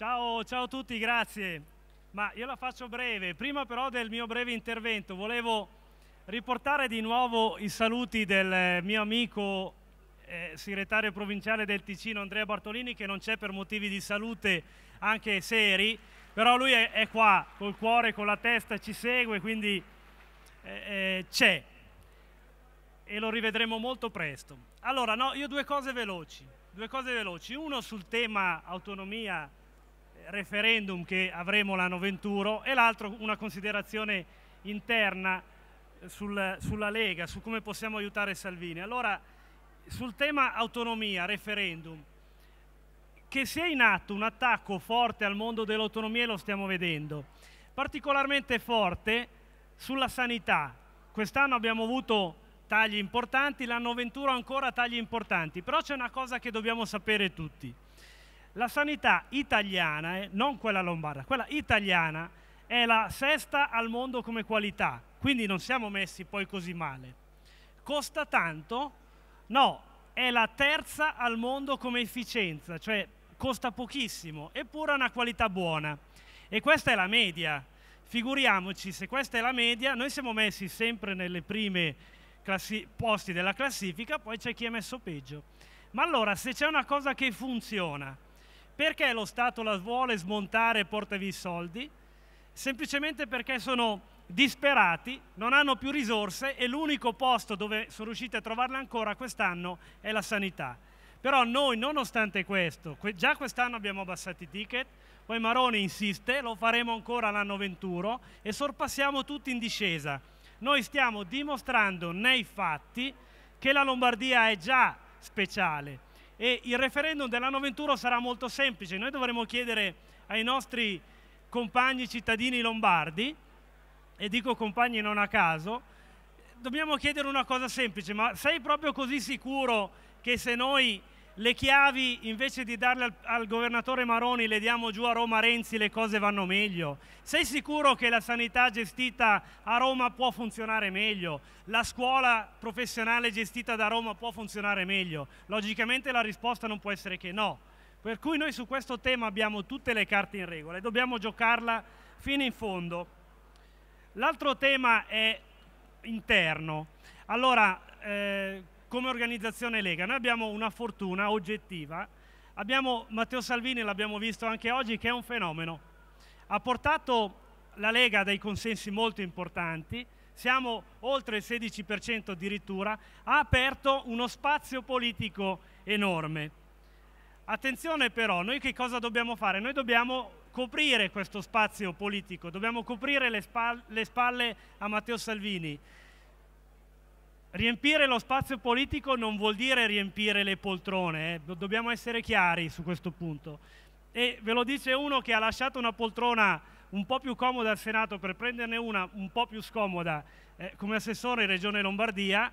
Ciao, ciao a tutti, grazie. Ma io la faccio breve. Prima però del mio breve intervento volevo riportare di nuovo i saluti del mio amico eh, segretario provinciale del Ticino Andrea Bartolini che non c'è per motivi di salute anche seri, però lui è, è qua col cuore, con la testa, ci segue, quindi eh, eh, c'è e lo rivedremo molto presto. Allora, no, io due cose veloci, due cose veloci. Uno sul tema autonomia referendum che avremo l'anno 21 e l'altro una considerazione interna sul, sulla Lega, su come possiamo aiutare Salvini. Allora, sul tema autonomia, referendum, che sia in atto un attacco forte al mondo dell'autonomia lo stiamo vedendo, particolarmente forte sulla sanità. Quest'anno abbiamo avuto tagli importanti, l'anno 21 ancora tagli importanti, però c'è una cosa che dobbiamo sapere tutti la sanità italiana, eh, non quella lombarda, quella italiana è la sesta al mondo come qualità, quindi non siamo messi poi così male. Costa tanto? No, è la terza al mondo come efficienza, cioè costa pochissimo, eppure ha una qualità buona. E questa è la media. Figuriamoci, se questa è la media, noi siamo messi sempre nelle prime posti della classifica, poi c'è chi è messo peggio. Ma allora, se c'è una cosa che funziona, perché lo Stato la vuole smontare e porta via i soldi? Semplicemente perché sono disperati, non hanno più risorse e l'unico posto dove sono riusciti a trovarle ancora quest'anno è la sanità. Però noi, nonostante questo, già quest'anno abbiamo abbassato i ticket, poi Maroni insiste, lo faremo ancora l'anno 21 e sorpassiamo tutti in discesa. Noi stiamo dimostrando nei fatti che la Lombardia è già speciale e il referendum dell'anno 21 sarà molto semplice. Noi dovremo chiedere ai nostri compagni cittadini lombardi, e dico compagni non a caso, dobbiamo chiedere una cosa semplice, ma sei proprio così sicuro che se noi le chiavi invece di darle al, al, governatore Maroni le diamo giù a Roma Renzi le cose vanno meglio? Sei sicuro che la sanità gestita a Roma può funzionare meglio? La scuola professionale gestita da Roma può funzionare meglio? Logicamente la risposta non può essere che no. Per cui noi su questo tema abbiamo tutte le carte in regola e dobbiamo giocarla fino in fondo. L'altro tema è interno. Allora, eh, come organizzazione Lega. Noi abbiamo una fortuna oggettiva, abbiamo Matteo Salvini, l'abbiamo visto anche oggi, che è un fenomeno. Ha portato la Lega a dei consensi molto importanti, siamo oltre il 16% addirittura, ha aperto uno spazio politico enorme. Attenzione però, noi che cosa dobbiamo fare? Noi dobbiamo coprire questo spazio politico, dobbiamo coprire le, spalle, le spalle a Matteo Salvini, Riempire lo spazio politico non vuol dire riempire le poltrone, eh? dobbiamo essere chiari su questo punto. E ve lo dice uno che ha lasciato una poltrona un po' più comoda al Senato per prenderne una un po' più scomoda eh, come assessore in Regione Lombardia,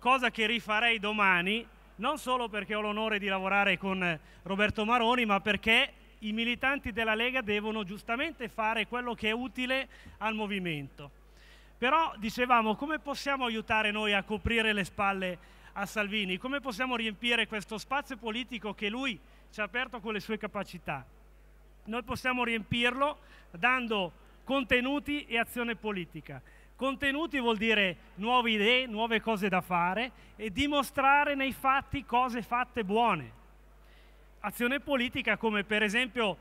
cosa che rifarei domani, non solo perché ho l'onore di lavorare con Roberto Maroni, ma perché i militanti della Lega devono giustamente fare quello che è utile al movimento. Però dicevamo come possiamo aiutare noi a coprire le spalle a Salvini, come possiamo riempire questo spazio politico che lui ci ha aperto con le sue capacità. Noi possiamo riempirlo dando contenuti e azione politica. Contenuti vuol dire nuove idee, nuove cose da fare e dimostrare nei fatti cose fatte buone. Azione politica come per esempio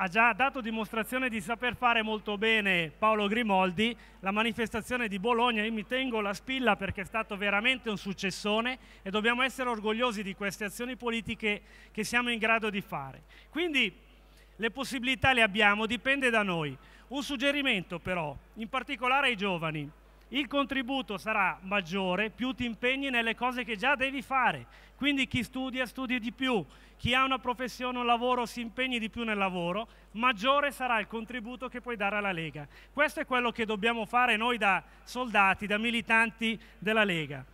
ha già dato dimostrazione di saper fare molto bene Paolo Grimoldi, la manifestazione di Bologna, io mi tengo la spilla perché è stato veramente un successone e dobbiamo essere orgogliosi di queste azioni politiche che siamo in grado di fare. Quindi le possibilità le abbiamo, dipende da noi. Un suggerimento però, in particolare ai giovani, il contributo sarà maggiore più ti impegni nelle cose che già devi fare. Quindi chi studia studi di più, chi ha una professione, un lavoro si impegni di più nel lavoro, maggiore sarà il contributo che puoi dare alla Lega. Questo è quello che dobbiamo fare noi da soldati, da militanti della Lega.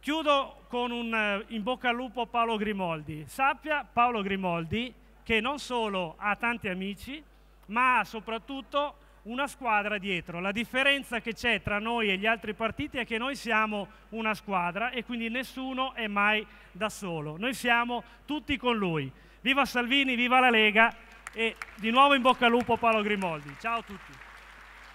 Chiudo con un eh, in bocca al lupo a Paolo Grimoldi. Sappia Paolo Grimoldi che non solo ha tanti amici, ma soprattutto una squadra dietro. La differenza che c'è tra noi e gli altri partiti è che noi siamo una squadra e quindi nessuno è mai da solo. Noi siamo tutti con lui. Viva Salvini, viva la Lega e di nuovo in bocca al lupo Paolo Grimoldi. Ciao a tutti.